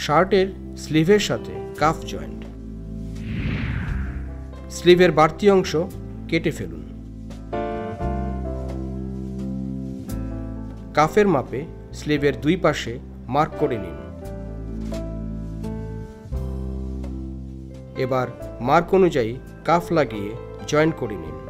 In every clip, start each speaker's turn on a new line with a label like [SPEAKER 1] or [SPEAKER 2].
[SPEAKER 1] শার্টের স্লিভের সাথে কাফ জয়েন্ট। স্লিভের বাড়তি অংশ কেটে ফেলুন। কাফের মাপে স্লিভের দুই পাশে মার্ক করে নিন। এবার মার্ক অনুযায়ী কাফ লাগিয়ে জয়েন্ট করে নিন।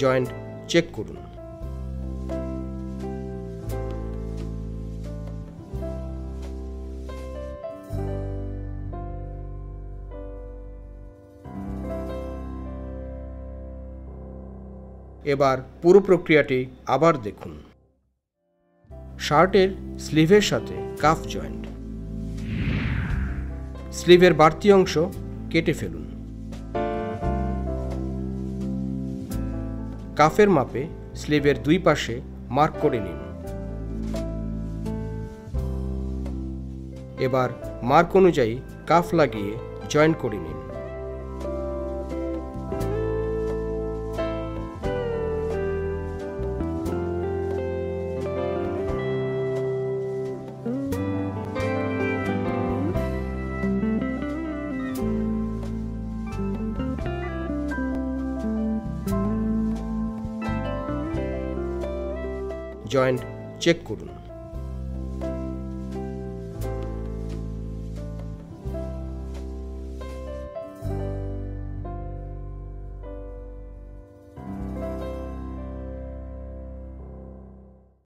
[SPEAKER 1] জয়েন্ট চেক করুন। এবার পুরো প্রক্রিয়াটি আবার দেখুন। শার্টের স্লিভের সাথে কাফ জয়েন্ট। স্লিভের বাড়তি অংশ কেটে ফেলুন। কাফের মাপে স্লিভের দুই পাশে মার্ক করে নিন। এবার মার্ক অনুযায়ী কাফ লাগিয়ে জয়েন করে নিন। জয়েন্ট চেক করুন।